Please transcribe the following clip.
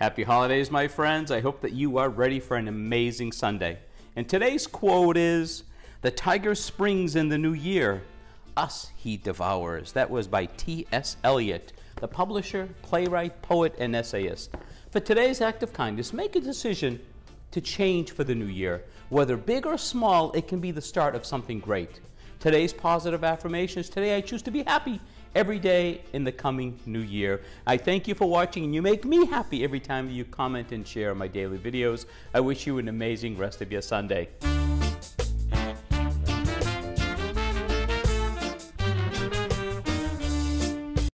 Happy holidays, my friends. I hope that you are ready for an amazing Sunday. And today's quote is The tiger springs in the new year, us he devours. That was by T.S. Eliot, the publisher, playwright, poet, and essayist. For today's act of kindness, make a decision to change for the new year. Whether big or small, it can be the start of something great. Today's positive affirmations today I choose to be happy every day in the coming new year. I thank you for watching and you make me happy every time you comment and share my daily videos. I wish you an amazing rest of your Sunday.